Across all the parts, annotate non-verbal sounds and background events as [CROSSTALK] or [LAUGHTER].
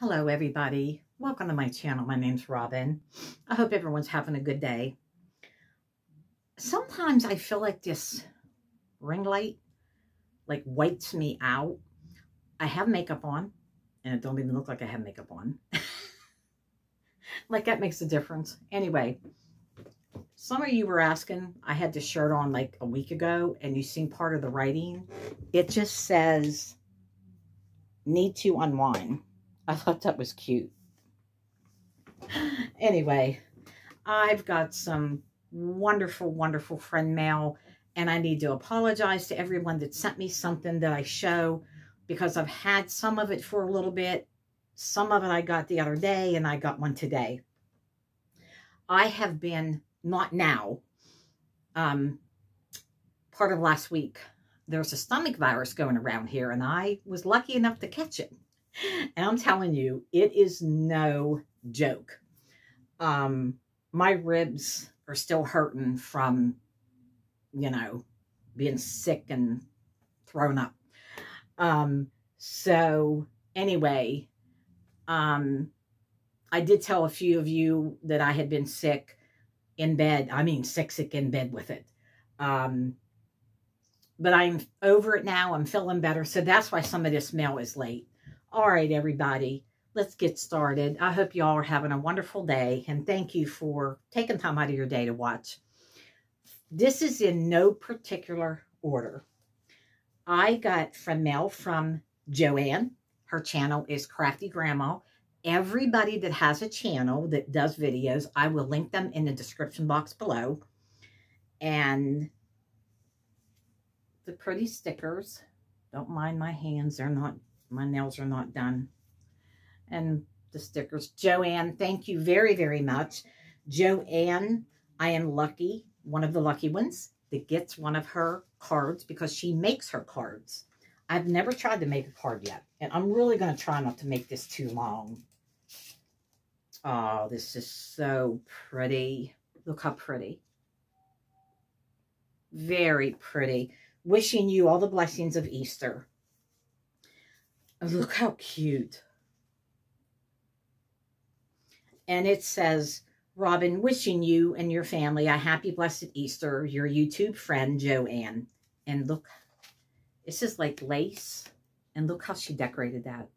Hello, everybody. Welcome to my channel. My name's Robin. I hope everyone's having a good day. Sometimes I feel like this ring light like wipes me out. I have makeup on and it don't even look like I have makeup on. [LAUGHS] like that makes a difference. Anyway, some of you were asking, I had this shirt on like a week ago and you seen part of the writing. It just says, need to unwind. I thought that was cute. [GASPS] Anyway, I've got some wonderful, wonderful friend mail, and I need to apologize to everyone that sent me something that I show because I've had some of it for a little bit. Some of it I got the other day, and I got one today. I have been, not now, um, part of last week, there's a stomach virus going around here, and I was lucky enough to catch it. And I'm telling you, it is no joke. Um, my ribs are still hurting from, you know, being sick and thrown up. Um, so anyway, um, I did tell a few of you that I had been sick in bed. I mean, sick, sick in bed with it. Um, but I'm over it now. I'm feeling better. So that's why some of this mail is late. All right, everybody, let's get started. I hope you all are having a wonderful day, and thank you for taking time out of your day to watch. This is in no particular order. I got from mail from Joanne. Her channel is Crafty Grandma. Everybody that has a channel that does videos, I will link them in the description box below. And the pretty stickers. Don't mind my hands. They're not my nails are not done. And the stickers. Joanne, thank you very, very much. Joanne, I am lucky, one of the lucky ones that gets one of her cards because she makes her cards. I've never tried to make a card yet. And I'm really going to try not to make this too long. Oh, this is so pretty. Look how pretty. Very pretty. Wishing you all the blessings of Easter. Look how cute. And it says, Robin, wishing you and your family a happy, blessed Easter. Your YouTube friend, Joanne. And look, this is like lace. And look how she decorated that.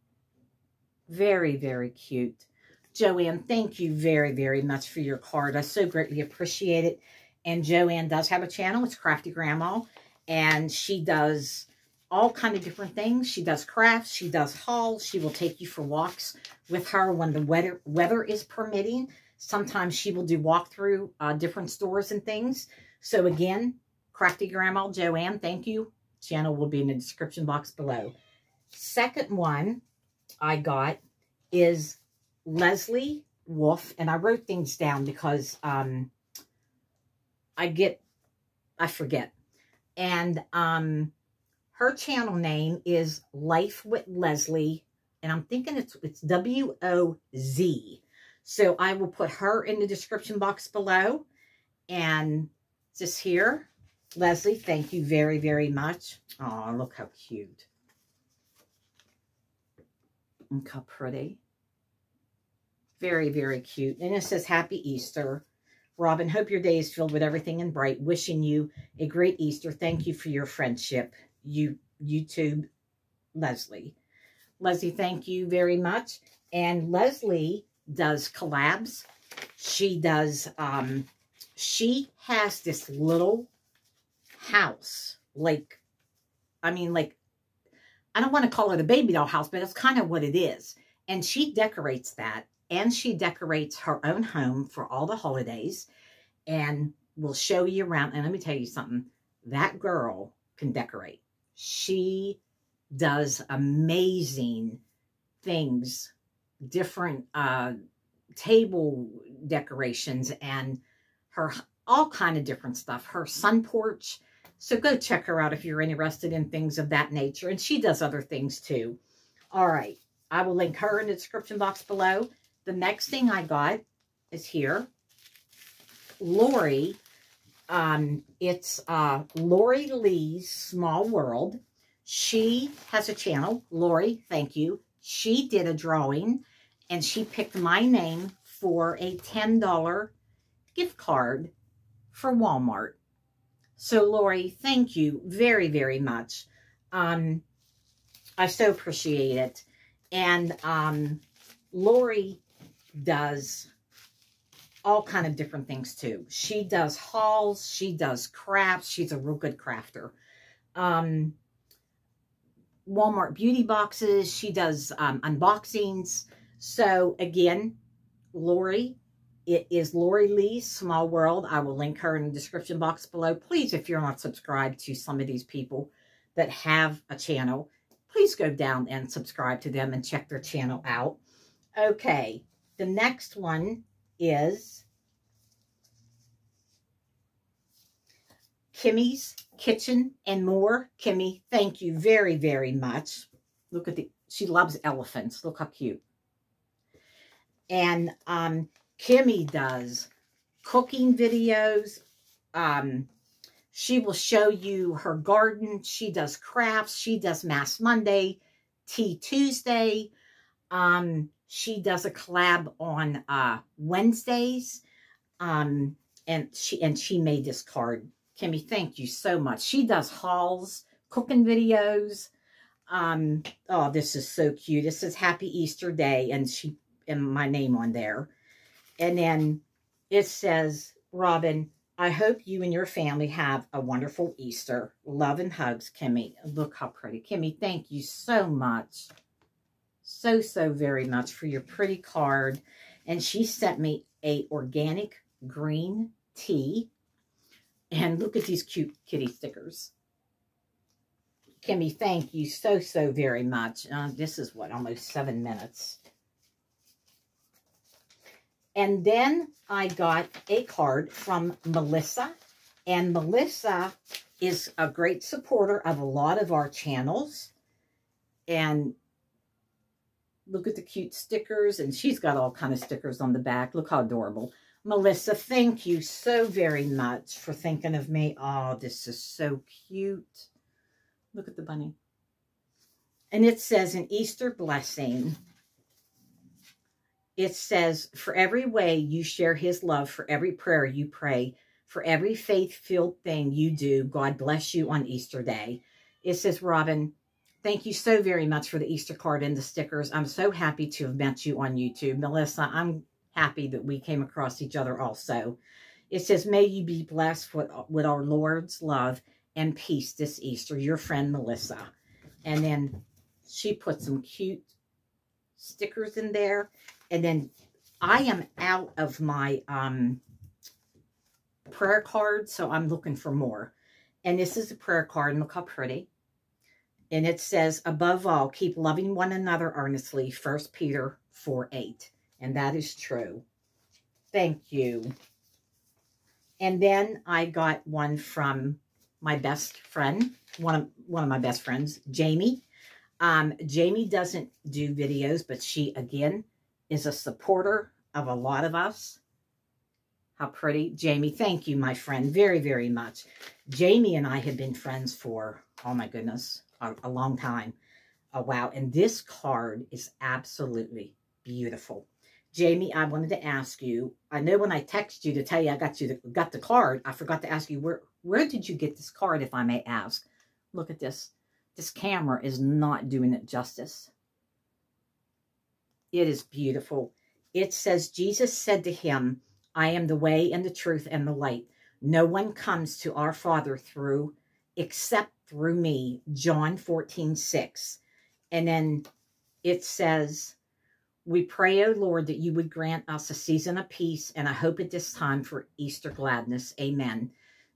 Very, very cute. Joanne, thank you very, very much for your card. I so greatly appreciate it. And Joanne does have a channel. It's Crafty Grandma. And she does all kind of different things. She does crafts. She does hauls. She will take you for walks with her when the weather, weather is permitting. Sometimes she will do walkthrough uh, different stores and things. So again, Crafty Grandma Joanne, thank you. Channel will be in the description box below. Second one I got is Leslie Wolf. And I wrote things down because um, I get, I forget. And um, her channel name is Life with Leslie, and I'm thinking it's it's W-O-Z. So I will put her in the description box below. And just here, Leslie, thank you very, very much. Oh, look how cute. Look how pretty. Very, very cute. And it says, Happy Easter. Robin, hope your day is filled with everything and bright. Wishing you a great Easter. Thank you for your friendship you YouTube Leslie. Leslie, thank you very much. And Leslie does collabs. She does, um, she has this little house, like, I mean, like, I don't want to call it a baby doll house, but it's kind of what it is. And she decorates that, and she decorates her own home for all the holidays, and will show you around. And let me tell you something, that girl can decorate she does amazing things, different uh, table decorations and her all kind of different stuff. Her sun porch. So go check her out if you're interested in things of that nature. And she does other things too. All right. I will link her in the description box below. The next thing I got is here. Lori um, it's uh, Lorilee's Small World. She has a channel. Lori, thank you. she did a drawing and she picked my name for a $10 gift card for Walmart. So, Lori, thank you very, very much. Um, I so appreciate it. And um, Lori does all kind of different things too. She does hauls. She does crafts. She's a real good crafter. Um, Walmart beauty boxes. She does um, unboxings. So again, Lori, it is Lorilee, Small World. I will link her in the description box below. Please, if you're not subscribed to some of these people that have a channel, please go down and subscribe to them and check their channel out. Okay, the next one is Kimmie's Kitchen and More. Kimmie, thank you very, very much. Look at the, she loves elephants. Look how cute. And um, Kimmie does cooking videos. Um, she will show you her garden. She does crafts. She does Mass Monday, Tea Tuesday. Um, she does a collab on uh, Wednesdays. Um, and she and she made this card. Kimmie, thank you so much. She does hauls, cooking videos. Um, oh, this is so cute. This says Happy Easter Day, and she and my name on there. And then it says, Robin, I hope you and your family have a wonderful Easter. Love and hugs, Kimmie. Look how pretty. Kimmie, thank you so much. So, so very much for your pretty card. And she sent me a organic green tea. And look at these cute kitty stickers. Kimmie, thank you so, so very much. Uh, this is, what, almost seven minutes. And then I got a card from Melissa. And Melissa is a great supporter of a lot of our channels. And look at the cute stickers. And she's got all kind of stickers on the back. Look how adorable. Melissa, thank you so very much for thinking of me. Oh, this is so cute. Look at the bunny. And it says an Easter blessing it says, for every way you share his love, for every prayer you pray, for every faith-filled thing you do, God bless you on Easter Day. It says, Robin, thank you so very much for the Easter card and the stickers. I'm so happy to have met you on YouTube. Melissa, I'm happy that we came across each other also. It says, may you be blessed with, with our Lord's love and peace this Easter. Your friend, Melissa. And then she put some cute stickers in there. And then I am out of my um, prayer card, so I'm looking for more. And this is a prayer card, and look how pretty. And it says, above all, keep loving one another earnestly, 1 Peter 4, 8. And that is true. Thank you. And then I got one from my best friend, one of, one of my best friends, Jamie. Um, Jamie doesn't do videos, but she, again, is a supporter of a lot of us. How pretty. Jamie, thank you, my friend, very, very much. Jamie and I have been friends for, oh my goodness, a, a long time. Oh, wow. And this card is absolutely beautiful. Jamie, I wanted to ask you, I know when I texted you to tell you I got you the, got the card, I forgot to ask you, where, where did you get this card, if I may ask? Look at this. This camera is not doing it justice. It is beautiful. It says, Jesus said to him, I am the way and the truth and the light. No one comes to our Father through, except through me. John 14, 6. And then it says, we pray, O Lord, that you would grant us a season of peace and a hope at this time for Easter gladness. Amen.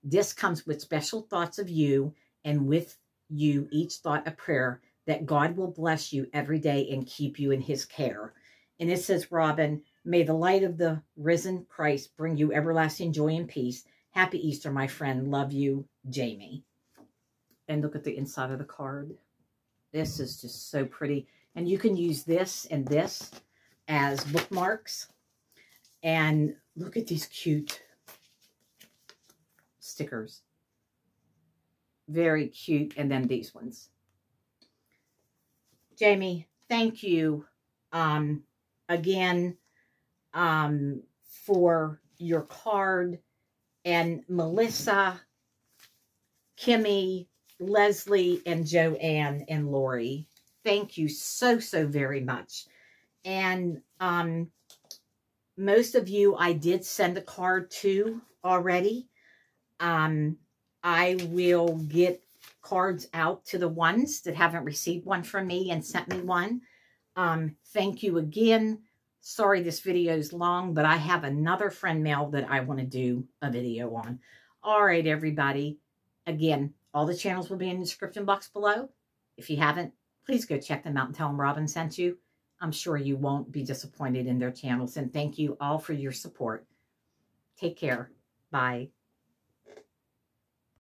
This comes with special thoughts of you and with you each thought a prayer that God will bless you every day and keep you in his care. And it says, Robin, may the light of the risen Christ bring you everlasting joy and peace. Happy Easter, my friend. Love you, Jamie. And look at the inside of the card. This is just so pretty. And you can use this and this as bookmarks. And look at these cute stickers. Very cute. And then these ones. Jamie, thank you um, again um, for your card. And Melissa, Kimmie, Leslie, and Joanne and Lori, thank you so, so very much. And um, most of you I did send a card to already. Um, I will get cards out to the ones that haven't received one from me and sent me one. Um, thank you again. Sorry this video is long, but I have another friend mail that I want to do a video on. All right, everybody. Again, all the channels will be in the description box below. If you haven't, please go check them out and tell them Robin sent you. I'm sure you won't be disappointed in their channels. And thank you all for your support. Take care. Bye.